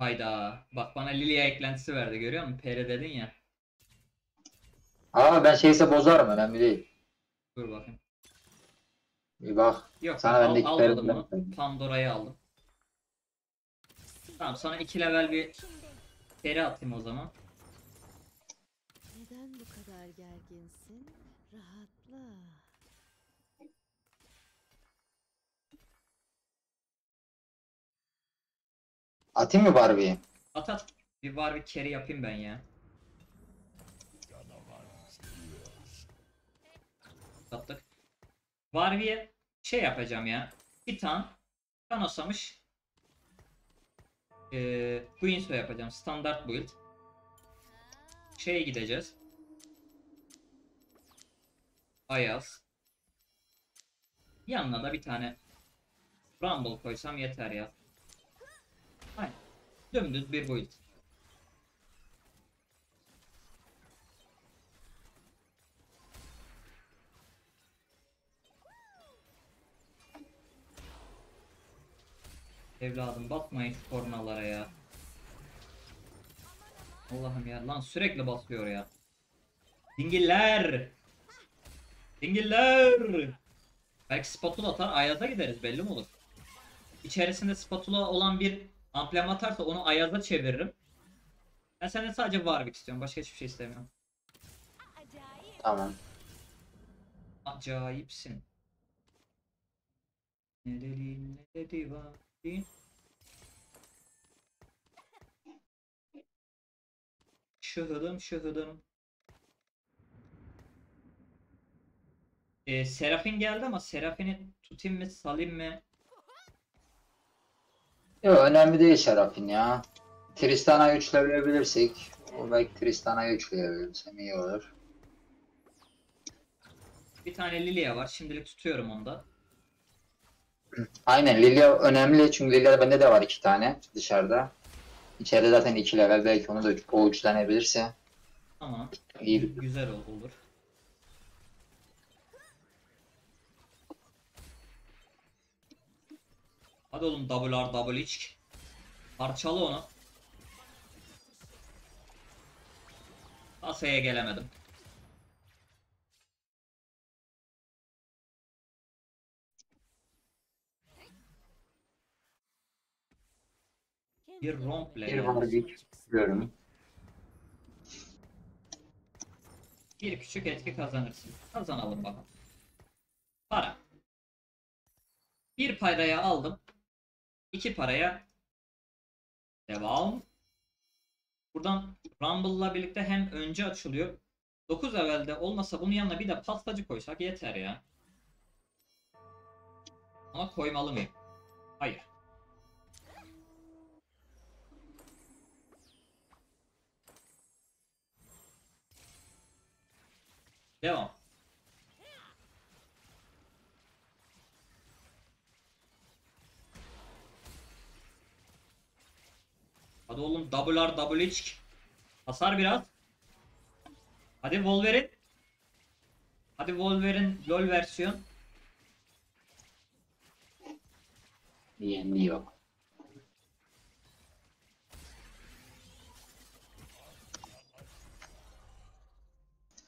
Hayda. Bak bana Lilia eklentisi verdi görüyor musun? PR dedin ya. Aa ben şeyse bozarım önemli değil. Dur bakayım. Bir bak. Yok Sana al, ben de almadım verdim. Pandora'yı aldım. Tamam sana 2 level bir peri atayım o zaman. Neden bu kadar gerginsin? Atayım mı Barbie'yi? At at. Bir var bir carry yapayım ben ya. Attık. Varvi'ye şey yapacağım ya. Titan, Thanos'amış. Ee, Queenso yapacağım. Standart build. Şeye gideceğiz. Ayaz. Yanına da bir tane Rumble koysam yeter ya. Aynen. Dümdüz bir build. Evladım basmayın şu kornalara ya. Allah'ım ya lan sürekli basıyor ya. Dingiller. Dingiller. Belki spatula atar Ayaz'a gideriz belli mi olur? İçerisinde spatula olan bir amblem atarsa onu Ayaz'a çeviririm. Ben senden sadece Warwick istiyorum. Başka hiçbir şey istemiyorum. Tamam. Acayipsin. Ne dedi ne dedi Warwick? Şıhıdım şıhıdım. Ee, Serafin geldi ama Serafin'i tutayım mı salayım mı? Yok önemli değil Şerafin ya. Tristana'yı üçleyebilirsek. O belki Tristana'yı üçleyebilirsem iyi olur. Bir tane Lilia var. Şimdilik tutuyorum onu da. Aynen Lilia önemli çünkü Lilia bende de var iki tane dışarıda. İçeride zaten iki level belki onu da o üçlenebilirse Tamam. iyi. Güzel ol- olur. Hadi oğlum double R double H. Parçala onu. Asaya gelemedim. Bir roleplay Bir bir görüyorum. Bir küçük etki kazanırsın. Kazanalım bakalım. Para. Bir paraya aldım. İki paraya devam. Buradan Rumble'la birlikte hem önce açılıyor. 9 evvelde olmasa bunun yanına bir de pastacı koysak yeter ya. Ama koymalı mıyım? Hayır. Devam. Hadi oğlum double R double H. Hasar biraz. Hadi Wolverine. Hadi Wolverine LoL versiyon. Yendi yok.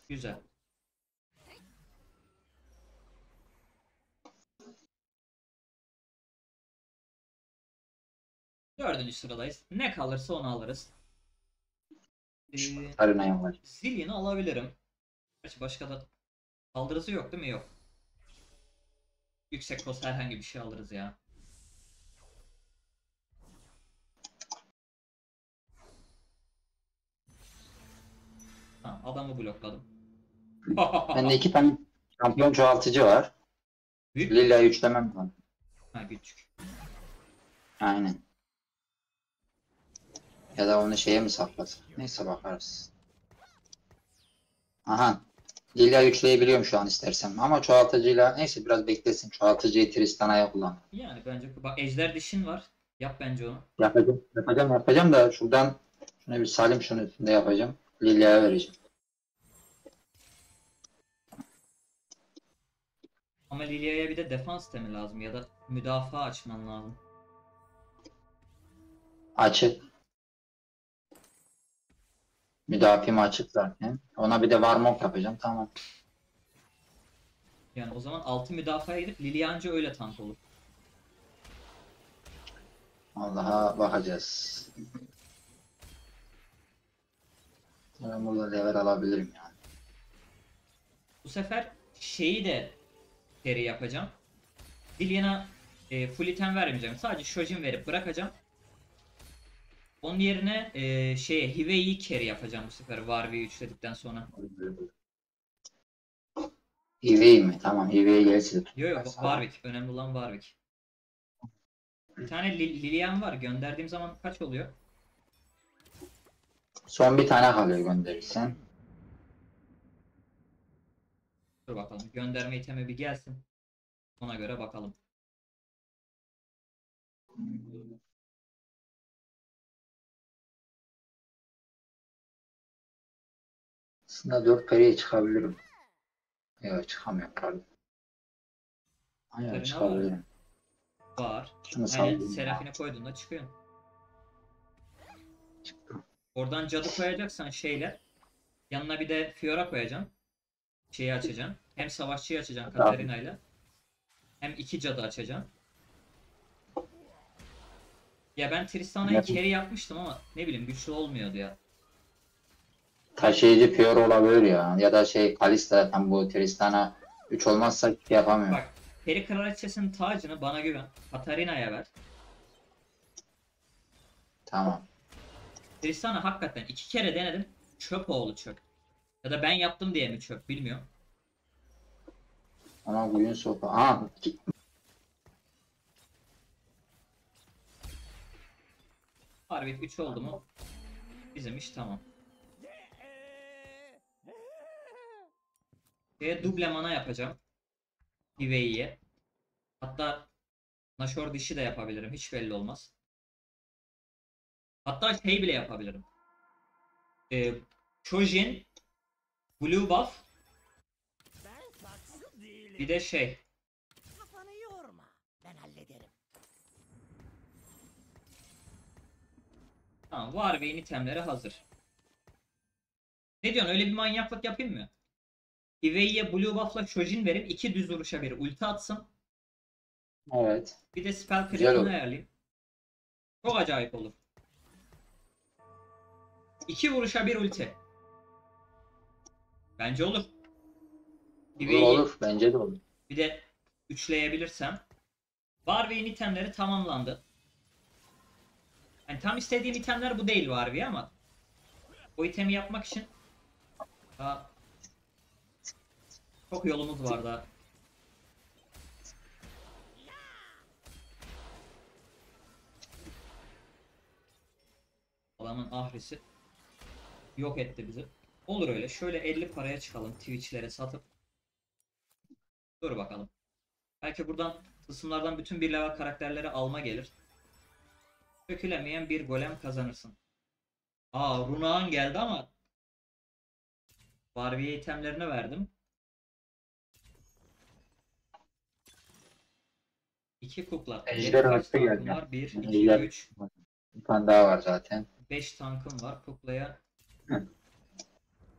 Güzel. Dördüncü sıradayız. Ne kalırsa onu alırız. Ee, Arena'ya var. Zillion'u alabilirim. Gerçi başka da saldırısı yok değil mi? Yok. Yüksek cost herhangi bir şey alırız ya. Tamam adamı blokladım. Bende iki tane şampiyon çoğaltıcı var. Büyük Lilia'yı üçlemem lazım. Ha küçük. Aynen. Ya da onu şeye mi saklasın? Neyse bakarız. Aha. Lilia üçleyebiliyorum şu an istersem. Ama çoğaltıcıyla neyse biraz beklesin. Çoğaltıcıyı Tristana'ya kullan. Yani bence bak ejder dişin var. Yap bence onu. Yapacağım, yapacağım, yapacağım da şuradan şuna bir salim şunun üstünde yapacağım. Lilia'ya vereceğim. Ama Lilia'ya bir de defans sistemi lazım ya da müdafaa açman lazım. Açı. Müdafim açık zaten. Ona bir de Varmok yapacağım. Tamam. Yani o zaman 6 müdafaa gidip Lilianca öyle tank olur. Allah'a bakacağız. Ben burada level alabilirim yani. Bu sefer şeyi de carry yapacağım. Lilian'a e, full item vermeyeceğim. Sadece Shojin verip bırakacağım. Onun yerine e, şeye Hivei'yi carry yapacağım bu sefer Warwick'i üçledikten sonra. Hivey mi? Tamam Hivey'e gelsin. Yo yo Warwick. Önemli olan Warwick. Bir tane Li- Lilian var. Gönderdiğim zaman kaç oluyor? Son bir tane kalıyor gönderirsen. Dur bakalım. Gönderme itemi bir gelsin. Ona göre bakalım. Aslında 4 periye çıkabilirim. Yok çıkamıyorum pardon. Hayır var. çıkabilirim. Var. Şunu Aynen sallayayım. Serafine koyduğunda çıkıyor. Çıktı. Oradan cadı koyacaksan şeyle yanına bir de Fiora koyacaksın. Şeyi açacaksın. Hem savaşçıyı açacaksın. Katarina ile. Hem iki cadı açacaksın. Ya ben Tristana'yı carry yapmıştım ama ne bileyim güçlü olmuyordu ya. Taşıyıcı Fiora olabilir ya. Ya da şey Kalista zaten bu Tristana 3 olmazsa yapamıyor. Bak Peri Kraliçesi'nin tacını bana güven. Katarina'ya ver. Tamam. Tristana hakikaten iki kere denedim. Çöp oğlu çöp. Ya da ben yaptım diye mi çöp bilmiyorum. Ama bugün sopa. Aa, Harbi 3 oldu mu? Bizim iş tamam. Şeye duble mana yapacağım. Hivei'ye. Hatta Nashor dişi de yapabilirim. Hiç belli olmaz. Hatta şey bile yapabilirim. Ee, Chojin, Blue Buff, bir de şey. Kafanı yorma. Ben hallederim. Tamam Warwick'in itemleri hazır. Ne diyorsun öyle bir manyaklık yapayım mı? Hivei'ye Blue Buff'la Chojin verip iki düz vuruşa bir ulti atsın. evet. Bir de spell olur. ayarlayayım. Çok acayip olur. İki vuruşa bir ulti. Bence olur. Olur, Hivei'yi olur. Bence de olur. bir de üçleyebilirsem. Warwick'in itemleri tamamlandı. Yani tam istediğim itemler bu değil Warwick ama o itemi yapmak için daha çok yolumuz var daha. Adamın ahrisi yok etti bizi. Olur öyle. Şöyle 50 paraya çıkalım Twitch'lere satıp. Dur bakalım. Belki buradan kısımlardan bütün bir level karakterleri alma gelir. Dökülemeyen bir golem kazanırsın. Aa Runaan geldi ama Barbie'ye itemlerini verdim. İki kukla. Ejder tankım geldi. var? 1, 2, Ejder. 3, Bir tane daha var zaten. 5 tankım var. Kuklaya. Hı.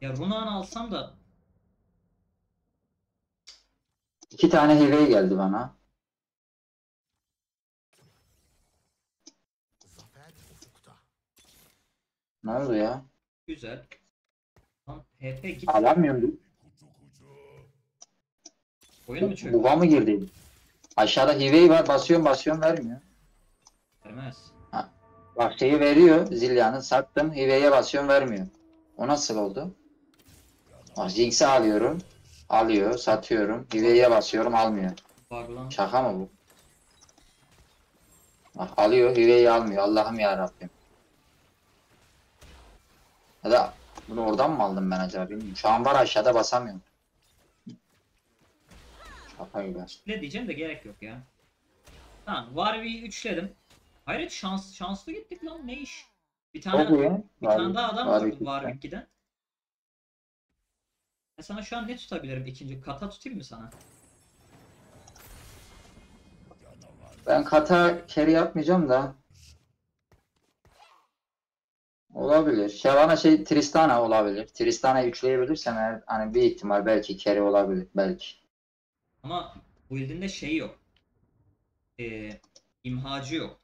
Ya Runaan alsam da İki tane Hivey geldi bana. Ne oldu ya? güzel. Lan HP git. Alamıyorum. Oyun mu çöktü? Buga mı girdi? Aşağıda Hivey var. Basıyorum basıyorum vermiyor. Vermez. Bak şeyi veriyor. Zilyan'ı sattım. Hivey'e basıyorum vermiyor. O nasıl oldu? Bak Jinx'i alıyorum. Alıyor. Satıyorum. Hivey'e basıyorum almıyor. Buglan. Şaka mı bu? Bak alıyor. Hivey'i almıyor. Allah'ım ya Rabbim. Ya da bunu oradan mı aldım ben acaba bilmiyorum. Şu an var aşağıda basamıyorum. Gibi. Ne diyeceğim de gerek yok ya. Tamam Warwick'i üçledim. Hayret şans şanslı gittik lan ne iş? Bir tane Çok iyi. bir tane daha adam Warwick vurdu Warwick giden. Ben sana şu an ne tutabilirim ikinci? Kata tutayım mı sana? Ben kata carry yapmayacağım da. Olabilir. Shyvana şey Tristana olabilir. Tristana'yı üçleyebilirsem eğer hani bir ihtimal belki carry olabilir. Belki. Ama build'inde şey yok. Ee, imhacı yok.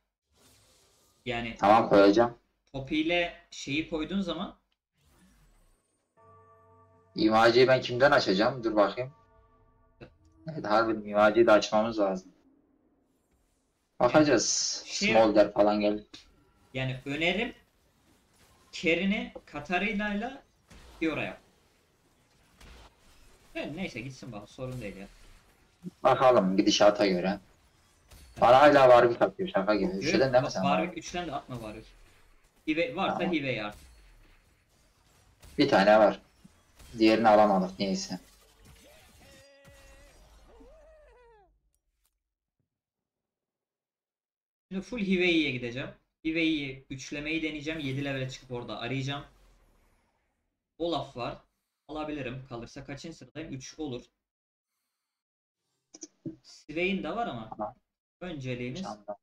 Yani Tamam koyacağım. Poppy ile şeyi koyduğun zaman İmacıyı ben kimden açacağım? Dur bakayım. Evet harbi imacıyı da açmamız lazım. Bakacağız. Şey- Smolder falan gel. yani önerim Kerini Katarina ile Fiora yap. Evet, neyse gitsin bak sorun değil ya. Bakalım gidişata göre. Bana hala var bir takıyor şaka gibi. Üşüdün değil mi sen? Warwick üçten de atma Warwick. Hive, varsa Tamam. Hive'yi artık. Bir tane var. Diğerini alamadık neyse. Şimdi full Hive'ye gideceğim. Hive'yi üçlemeyi deneyeceğim. 7 level'e çıkıp orada arayacağım. Olaf var. Alabilirim. Kalırsa kaçıncı sıradayım? 3 olur. Swain de var ama önceliğimiz Şanda.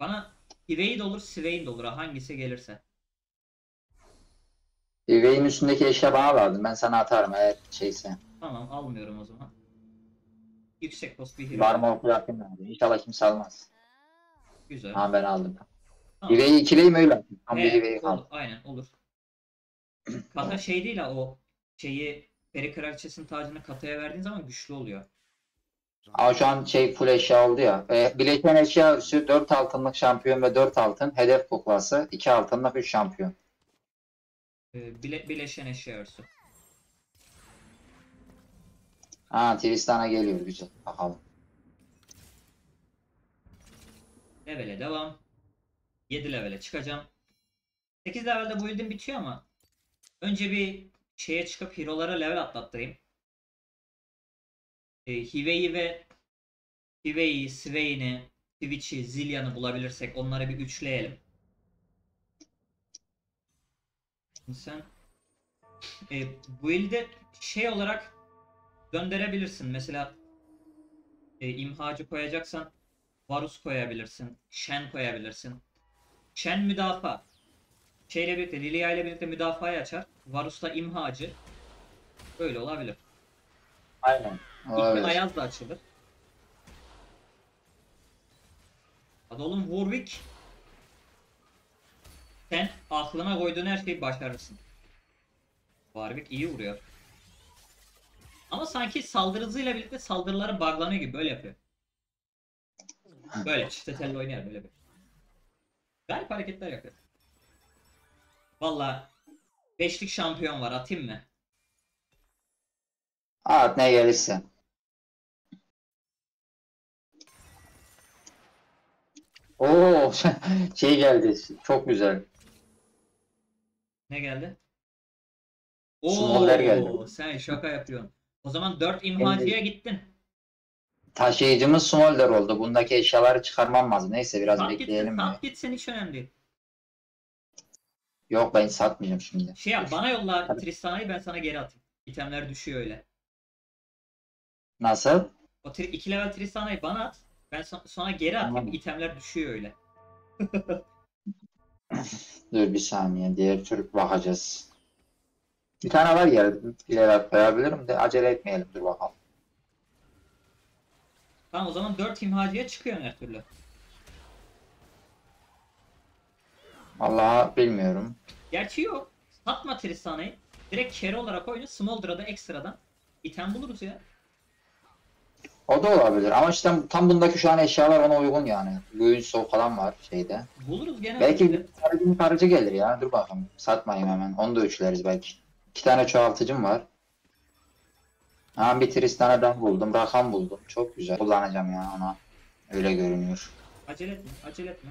bana Hive'yi de olur, Swain de olur. ha, Hangisi gelirse. Üveyin üstündeki eşya bana lazım. Ben sana atarım eğer şeyse. Tamam almıyorum o zaman. Yüksek post bir hero. Var mı oku yakın lazım. İnşallah kimse almaz. Güzel. Ha ben aldım. Tamam. Üveyi ikileyim öyle. Tam bir olur, al. aynen olur. Kata şey değil ha o şeyi Peri Kraliçesi'nin tacını Kata'ya verdiğin zaman güçlü oluyor. Ama şu an şey full eşya oldu ya. E, bileşen eşya 4 altınlık şampiyon ve 4 altın. Hedef kuklası 2 altınlık 3 şampiyon. Ee, bile, bileşen eşya örtüsü. Ha Tristan'a geliyor güzel. Bakalım. Levele devam. 7 levele çıkacağım. 8 levelde bu build'im bitiyor ama önce bir şeye çıkıp hero'lara level atlattırayım. Ee, Hive'yi ve Hive'yi, Swain'i, Twitch'i, Zillion'ı bulabilirsek onları bir üçleyelim. Şimdi Sen e, bu ilde şey olarak gönderebilirsin. Mesela e, imhacı koyacaksan Varus koyabilirsin. Shen koyabilirsin. Shen müdafaa. Şeyle birlikte, Lilia ile birlikte müdafayı açar. Varus da imhacı. Böyle olabilir. Aynen. İlk Olabilir. Ayaz da açılır. Hadi oğlum Warwick. Sen aklına koyduğun her şeyi başarırsın. Warwick iyi vuruyor. Ama sanki saldırı hızıyla birlikte saldırıları buglanıyor gibi böyle yapıyor. Böyle çifte telli oynuyor böyle bir. Garip hareketler yapıyor. Valla beşlik şampiyon var atayım mı? At ne gelirse. Oo şey geldi. Çok güzel. Ne geldi? Smoller geldi. Oo, sen şaka yapıyorsun. O zaman 4 imhacıya gittin. Taşıyıcımız Smolder oldu. Bundaki eşyaları çıkarmam lazım. Neyse biraz Sat gitsin, bekleyelim. ya. sat gitsin hiç önemli değil. Yok ben satmayacağım şimdi. Şey yap, bana yolla Tabii. Tristana'yı ben sana geri atayım. İtemler düşüyor öyle. Nasıl? O 2 level Tristana'yı bana at. Ben so- sonra geri atayım. Tamam. İtemler düşüyor öyle. Dur bir saniye. Diğer Türk bakacağız. Bir tane var ya ileri koyabilirim de acele etmeyelim. Dur bakalım. Tamam o zaman 4 imhacıya çıkıyorsun her türlü. Vallahi bilmiyorum. Gerçi yok. Satma Tristana'yı. Direkt carry olarak oyna. Smolder'a da ekstradan. item buluruz ya. O da olabilir ama işte tam bundaki şu an eşyalar ona uygun yani. Guinsoo falan var şeyde. Buluruz gene. Belki bir tarıcı gelir ya. Dur bakalım. Satmayayım hemen. Onu da üçleriz belki. İki tane çoğaltıcım var. Ha bir Tristana'dan buldum. Rakam buldum. Çok güzel. Kullanacağım ya ona. Öyle görünüyor. Acele etme, acele etme.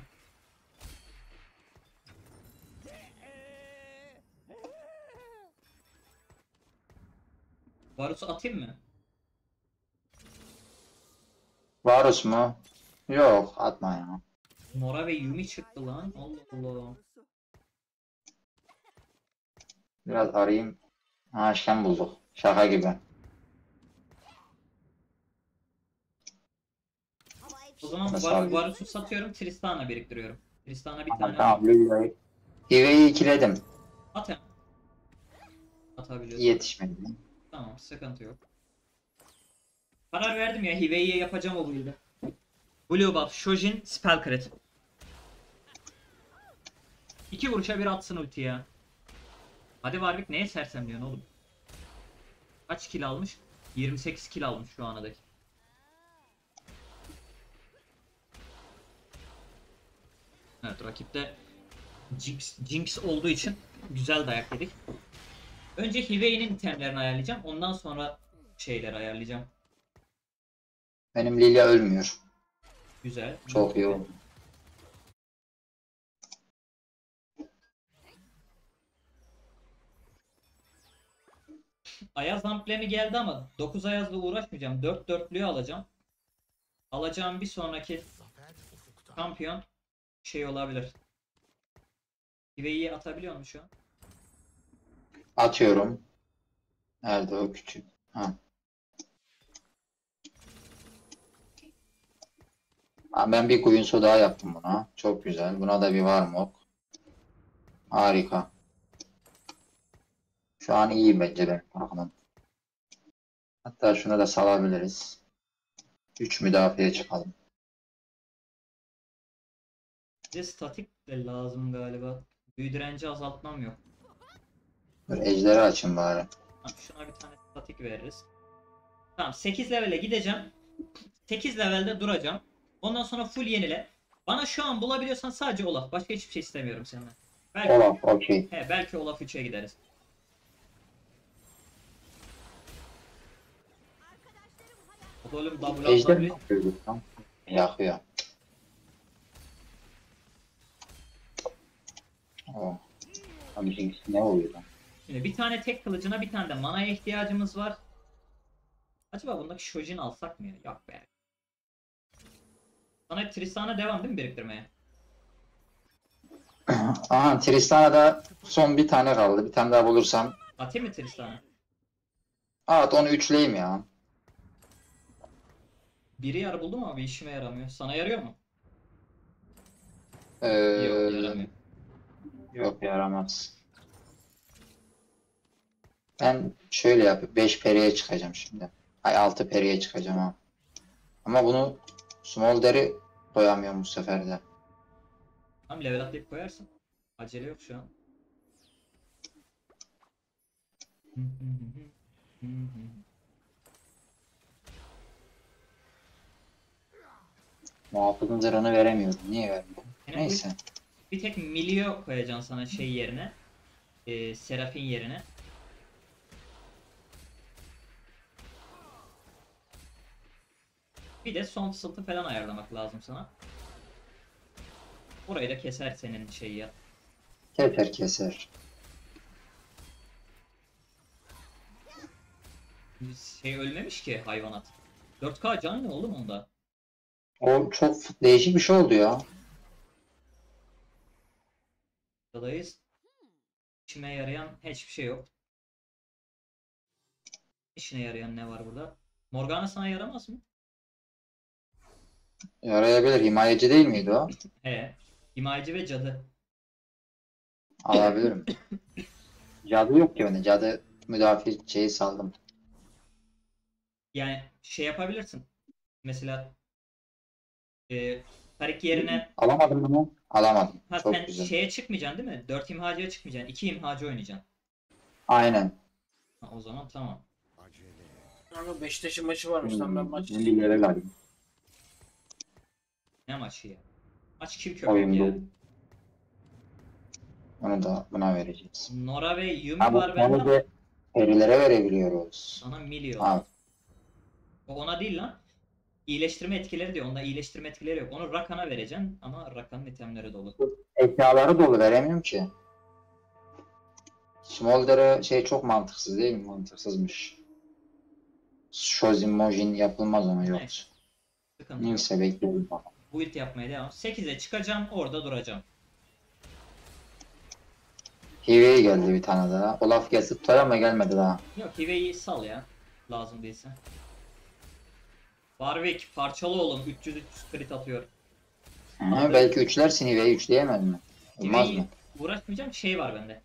Varus'u atayım mı? Varus mu? Yok atma ya. Nora ve Yumi çıktı lan. Allah Allah. Biraz arayayım. Ha şen bulduk. Şaka gibi. O zaman Nasıl Var abi? Varus'u satıyorum, Tristan'a biriktiriyorum. Tristan'a bir tane. tamam. Lilia'yı Hive'yi ikiledim. At hem. Atabiliyorsun. Yetişmedi. Tamam sıkıntı yok. Karar verdim ya Hive'yi yapacağım o build'i. Blue buff, Shojin, spell crit. İki vuruşa bir atsın ulti ya. Hadi Warwick neye sersemliyorsun oğlum? Kaç kill almış? 28 kill almış şu ana dek. Evet rakipte Jinx, Jinx olduğu için güzel dayak yedik. Önce Hivei'nin itemlerini ayarlayacağım. Ondan sonra şeyleri ayarlayacağım. Benim Lilia ölmüyor. Güzel. Çok iyi oldu. Ayaz amblemi geldi ama 9 Ayaz'la uğraşmayacağım. 4 dörtlüğü alacağım. Alacağım bir sonraki şampiyon şey olabilir. Hivei'yi atabiliyor mu şu an? Atıyorum. Nerede o küçük? Ha. Ha, ben bir koyun soda yaptım buna. Çok güzel. Buna da bir varmok. Harika. Şu an iyi bence benim takımım. Hatta şunu da salabiliriz. 3 müdafiye çıkalım. Bize statik de lazım galiba. Büyü direnci azaltmam yok. Dur ejderi açın bari. Tamam, şuna bir tane statik veririz. Tamam 8 levele gideceğim. 8 levelde duracağım. Ondan sonra full yenile. Bana şu an bulabiliyorsan sadece Olaf. Başka hiçbir şey istemiyorum senden. Belki, Olaf okey. he, belki Olaf 3'e gideriz. Oğlum double Ejder mi yapıyorduk lan? Yakıyor. Oh. Abi ne oluyor lan? Şimdi bir tane tek kılıcına bir tane de manaya ihtiyacımız var. Acaba bundaki Shojin alsak mı ya? Yok be. Sana hep Tristan'a devam değil mi biriktirmeye? Aha Tristana'da son bir tane kaldı. Bir tane daha bulursam. Atayım mı Tristan'a? At onu üçleyeyim ya. Biri yarı buldum ama bir işime yaramıyor. Sana yarıyor mu? Ee, Yok yaramıyor. yok yaramaz. Ben şöyle yapıp 5 periye çıkacağım şimdi. Ay 6 periye çıkacağım ha. Ama bunu Smolder'i koyamıyorum bu sefer de. Tamam level atlayıp koyarsın. Acele yok şu an. Muhafızın zırhını veremiyorum. Niye vermiyorum? Yani Neyse. Bir tek Milio koyacaksın sana şey yerine. Ee, Serafin yerine. Bir de son fısıltı falan ayarlamak lazım sana. Orayı da keser senin şeyi ya. Keser keser. Şey ölmemiş ki hayvanat. 4K can ne oğlum onda? O çok değişik bir şey oldu ya. Dolayısıyla işime yarayan hiçbir şey yok. İşine yarayan ne var burada? Morgana sana yaramaz mı? Yarayabilir. Himayeci değil miydi o? He. Himayeci ve cadı. Alabilirim. Cadı yok ki bende. Cadı müdafi şeyi saldım. Yani şey yapabilirsin. Mesela e, Tarik yerine Alamadım bunu. Alamadım. ha, Çok sen güzel. şeye çıkmayacaksın değil mi? 4 imhacıya çıkmayacaksın. 2 imhacı oynayacaksın. Aynen. Ha, o zaman tamam. Kanka Beşiktaş'ın maçı varmış lan ben maç bir level alayım. Ne maçı ya? Maç kim köpek ya? Onu da buna vereceğiz. Nora ve Yumi Ha bu var bende onu da perilere verebiliyoruz. sana milyon. Ha, O ona değil lan. İyileştirme etkileri diyor. Onda iyileştirme etkileri yok. Onu Rakan'a vereceksin ama Rakan'ın itemleri dolu. eşyaları dolu veremiyorum ki. Smolder'ı şey çok mantıksız değil mi? Mantıksızmış. Shozin Mojin yapılmaz ona yok. Yok. Neyse bekleyelim bakalım. Build yapmaya devam. 8'e çıkacağım orada duracağım. Hive'ye geldi bir tane daha. Olaf gelse tutar ama gelmedi daha. Yok Hive'yi sal ya. Lazım değilse. Warwick parçalı oğlum 300-300 crit atıyor. Hı, belki üçlersin Hive'yi üçleyemez mi? Olmaz mı? uğraşmayacağım. Şey var bende.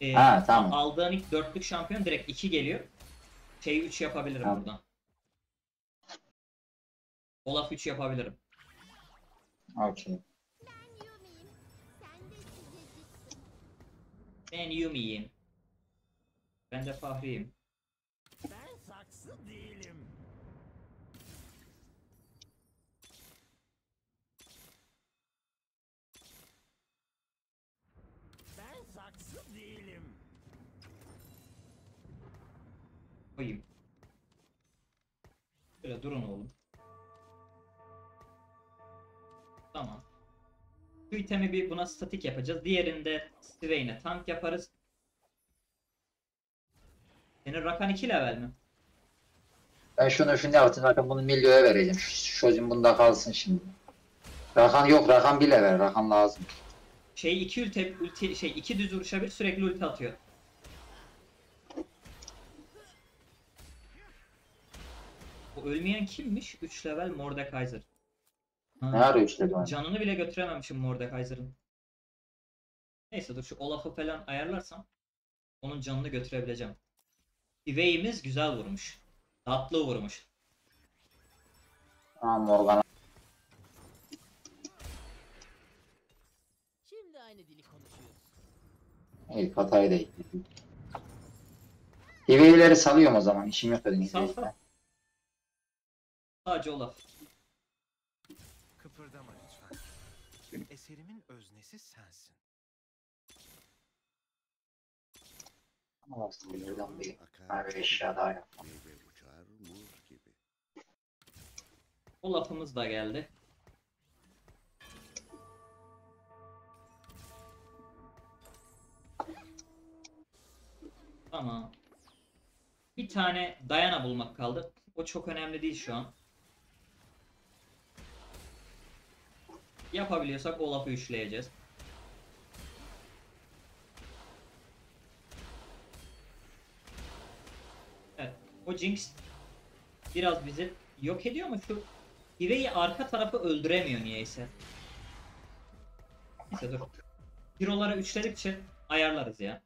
Ee, Ha, tamam. Aldığın ilk dörtlük şampiyon direkt 2 geliyor. Şeyi 3 yapabilirim Tamam. buradan. Olaf 3 yapabilirim. De sıcacıksın. Ben Yumi'yim. Ben de Fahri'yim. Ben saksı değilim. Ben saksı değilim. Koyayım. Şöyle durun oğlum. İtemi bir buna statik yapacağız. Diğerinde Swain'e tank yaparız. Senin Rakan 2 level mi? Ben şunu şimdi yaptım zaten bunu Milyo'ya vereceğim. Çocuğum bunda kalsın şimdi. Rakan yok, Rakan bile ver. Rakan lazım. Şey 2 ulti, ulti şey 2 düz vuruşa bir sürekli ulti atıyor. Bu ölmeyen kimmiş? 3 level Mordekaiser. Ha. Ne arıyor işte bu? Canını bile götürememişim Mordekaiser'ın. Neyse dur şu Olaf'ı falan ayarlarsam onun canını götürebileceğim. Ivey'imiz güzel vurmuş. Tatlı vurmuş. Tamam Morgana. Şimdi aynı dili konuşuyoruz. İlk hatayı da ekledim. Hiveyileri salıyorum o zaman. İşim yok sal. Sadece Olaf. Eserimin öznesi sensin. Ama aslında buradan bir merve eşya daha yap. meyve uçar muz gibi. Olaf'ımız da geldi. Tamam. Bir tane Diana bulmak kaldı. O çok önemli değil şu an. Yapabiliyorsak Olaf'ı üçleyeceğiz. Evet. O Jinx biraz bizi yok ediyor ama şu Hive'yi arka tarafı öldüremiyor niyeyse. Neyse dur. Hero'ları üçledikçe ayarlarız ya.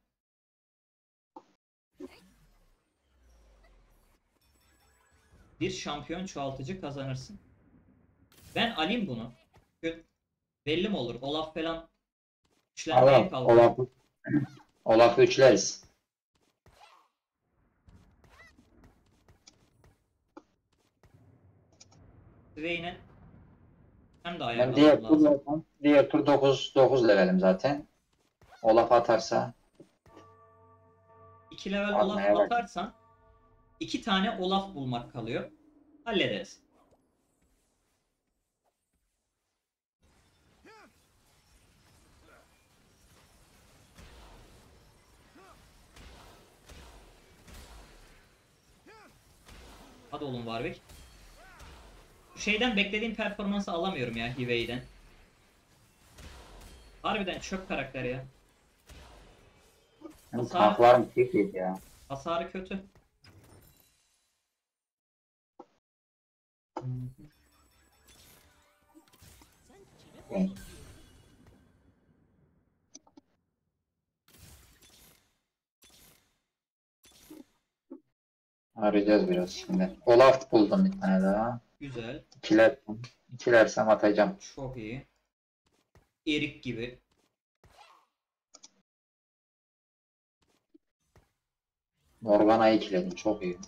Bir şampiyon çoğaltıcı kazanırsın. Ben alayım bunu. Belli mi olur? Olaf falan üçlenmeye Allah'ım kalkıyor. Olaf'ı Olaf'ı üçleriz. Swain'e hem de Ben diğer ayarlamam tur, lazım. zaten- diğer tur 9 9 levelim zaten. Olaf atarsa 2 level Olaf bak. atarsan iki tane Olaf bulmak kalıyor. Hallederiz. Hadi oğlum Warwick. Şeyden beklediğim performansı alamıyorum ya Hivey'den. Harbiden çöp karakter ya. Benim Hasar- tanklarım çift ya. Hasarı kötü. Evet. Arayacağız biraz şimdi. Olaf buldum bir tane daha. Güzel. İkiler, ikilersem atacağım. Çok iyi. Erik gibi. Morgana'yı ikiledim. Çok iyi.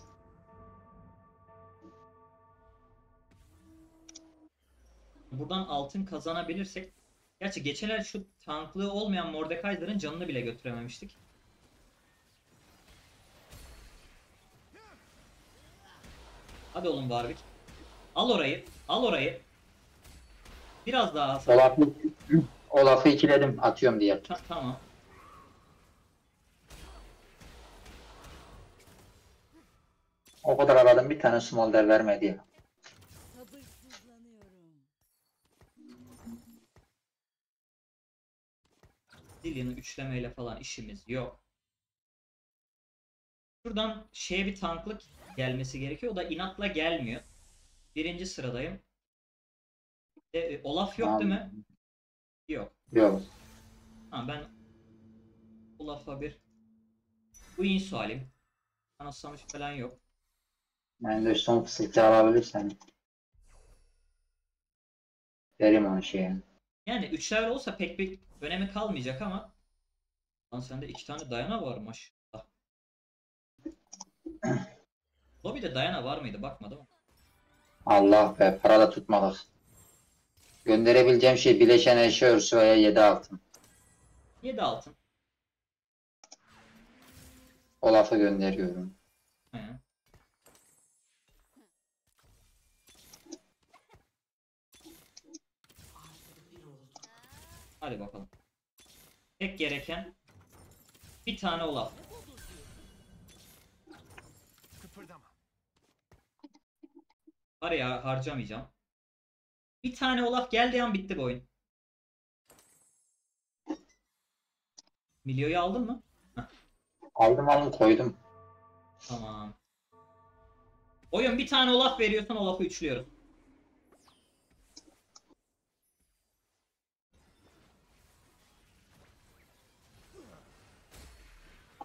Buradan altın kazanabilirsek. Gerçi geçen el şu tanklığı olmayan Mordekaiser'ın canını bile götürememiştik. Hadi oğlum Warwick. Al orayı. Al orayı. Biraz daha hasar. Olaf'ı Olaf'ı ikiledim. Atıyorum diye. Ta- tamam. O kadar aradım bir tane smolder vermedi ya. Zillion'ı üçlemeyle falan işimiz yok. Şuradan şeye bir tanklık gelmesi gerekiyor. O da inatla gelmiyor. Birinci sıradayım. E, e, Olaf yok değil mi? Yok. Yok. Ha ben bu lafa bir bu insu alayım. Anaslamış falan yok. Ben de son fısıltı alabilirsen. Verim onu şeye. Yani 3 level olsa pek bir önemi kalmayacak ama Lan sende iki tane Dayana var maşallah. Lobby'de Dayana var mıydı? Bakmadım ama. Allah be para da tutmadık. Gönderebileceğim şey bileşen eşya örsü veya 7 altın. 7 altın. O lafı gönderiyorum. He. Hadi bakalım. Tek gereken bir tane Olaf. Var ya harcamayacağım. Bir tane Olaf geldiği an bitti bu oyun. Milyo'yu aldın mı? Aldım aldım koydum. Tamam. Oyun bir tane Olaf veriyorsan Olaf'ı üçlüyorum.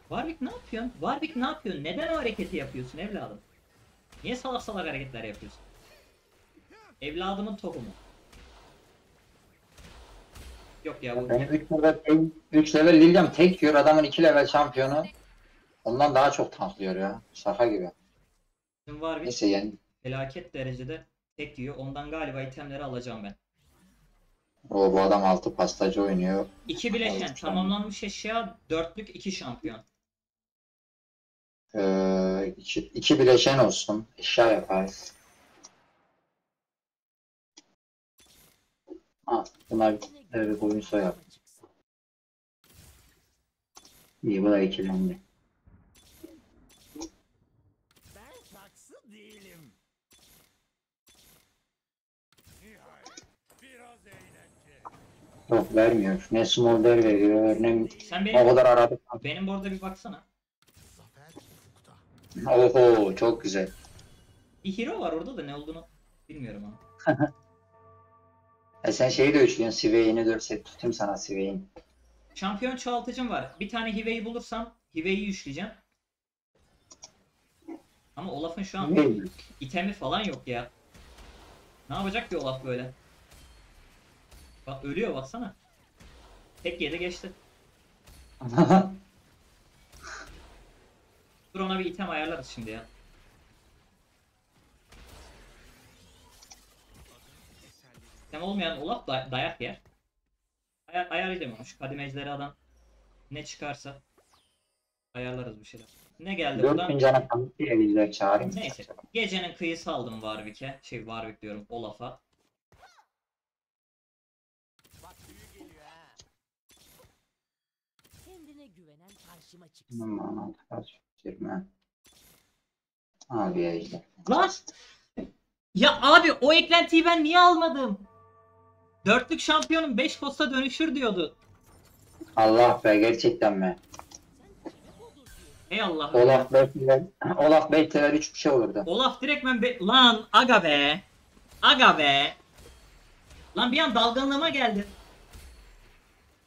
Warwick ne yapıyorsun? Warwick ne yapıyorsun? Neden o hareketi yapıyorsun evladım? Niye salak salak hareketler yapıyorsun? Evladımın tohumu. Yok ya bu Benim 3 level, 3 level Lilium tek yiyor adamın 2 level şampiyonu. Ondan daha çok tanklıyor ya. Şaka gibi. bizim Warwick Neyse yani. felaket derecede tek yiyor. Ondan galiba itemleri alacağım ben. O bu adam altı pastacı oynuyor. İki bileşen Alacağım. tamamlanmış eşya dörtlük iki şampiyon. Ee, iki, iki bileşen olsun. Eşya yaparız. Ha, bir, bir boyun soyar. İyi bu da ikilendi. Yok vermiyor. Ne smolder veriyor ne Sen o benim kadar aradık. benim bu arada bir baksana. Oho çok güzel. Bir hero var orada da ne olduğunu bilmiyorum ama. E sen şeyi de üçlüyorsun. Siveyini dörse tutayım sana Sivey'in. Şampiyon çoğaltıcım var. Bir tane Hive'yi bulursam Hive'yi üçleyeceğim. Ama Olaf'ın şu an itemi falan yok ya. Ne yapacak ki Olaf böyle? Bak ölüyor baksana. Tek yedi geçti. Dur ona bir item ayarlarız şimdi ya. İtem olmayan Olaf da dayak yer. Ayar, ayarlayacağım. Şu kadim ejderhadan ne çıkarsa ayarlarız bir şeyler. Ne geldi Dört buradan? bin cana kanıt diye bizler çağırayım. Neyse. Gecenin kıyısı aldım Warwick'e. Şey Warwick diyorum Olaf'a. Bak büyü geliyor ha. Kendine güvenen karşıma çıksın. Aman kaç yirmi. Abi ya işte. Lan! Ya abi o eklentiyi ben niye almadım? Dörtlük şampiyonum 5 posta dönüşür diyordu. Allah be gerçekten mi? Ey Allah. Olaf 5 level, Olaf 5 level 3 bir şey olurdu. Olaf direktmen be... Lan aga be. Aga be. Lan bir an dalgınlığıma geldi.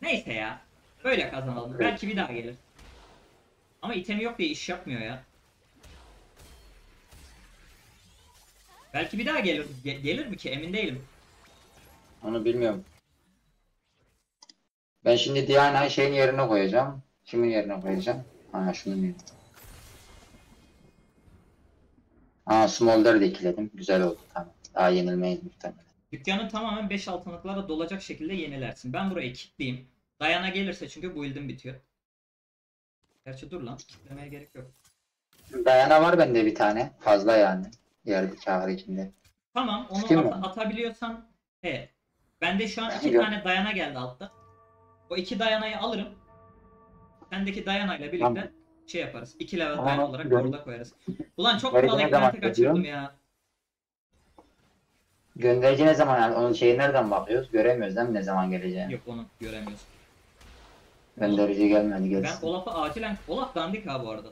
Neyse ya. Böyle kazanalım. Belki bir daha gelir. Ama itemi yok diye iş yapmıyor ya. Belki bir daha gelir. Ge- gelir mi ki? Emin değilim. Onu bilmiyorum. Ben şimdi Diana'yı şeyin yerine koyacağım. Kimin yerine koyacağım? Ha şunun yerine. Aa Smolder'ı da ikiledim. Güzel oldu tamam. Daha yenilmeyiz muhtemelen. Dükkanı tamamen 5 altınlıklara dolacak şekilde yenilersin. Ben burayı kilitleyeyim. Dayana gelirse çünkü build'im bitiyor. Gerçi dur lan. Kitlemeye gerek yok. Dayana var bende bir tane. Fazla yani. Yerdeki haricinde. Tamam onu at- atabiliyorsan he. Bende şu an iki Yok. tane dayana geldi altta. O iki dayanayı alırım. Sendeki dayanayla birlikte Tamam. şey yaparız. İki level Tamam, dayan olarak orada koyarız. Ulan çok kural ne zaman kaçırdım yapıyor? ya. Gönderici ne zaman yani onun şeyi nereden bakıyoruz? Göremiyoruz değil mi ne zaman geleceğini. Yok onu göremiyorsun. Gönderici gelmedi Ben gelsin. Olaf'ı acilen... Olaf dandik ha bu arada.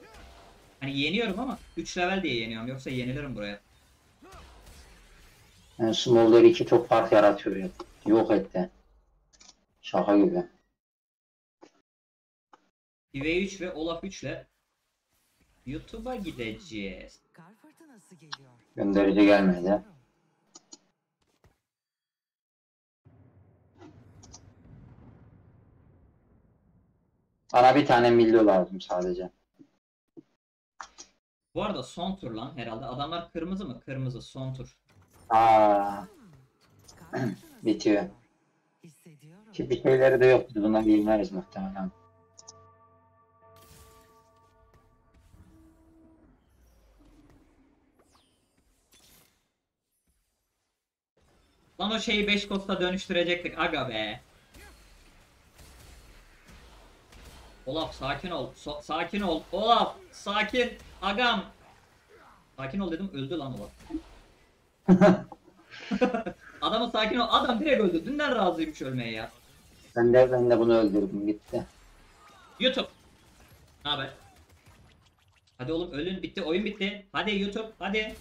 Hani yeniyorum ama 3 level diye yeniyorum. Yoksa yenilirim buraya. Yani Smolder 2 çok fark yaratıyor ya. Yok etti. Şaka gibi. V3 ve Olaf 3 ile YouTube'a gideceğiz. Gönderici gelmedi. Bana bir tane milli lazım sadece. Bu arada son tur lan herhalde. Adamlar kırmızı mı? Kırmızı son tur. Aa, Bitiyor. ki bir şeyleri de yok. Biz bundan bilmeriz muhtemelen. Lan o şeyi 5 kosta dönüştürecektik aga be. Olaf sakin ol. So- sakin ol. Olaf sakin. Agam. Sakin ol dedim öldü lan Olaf. Adamı sakin ol. Adam direkt öldü. Dünden razıymış ölmeye ya. Ben de ben de bunu öldürdüm gitti. YouTube. Ne haber? Hadi oğlum ölün bitti oyun bitti. Hadi YouTube hadi.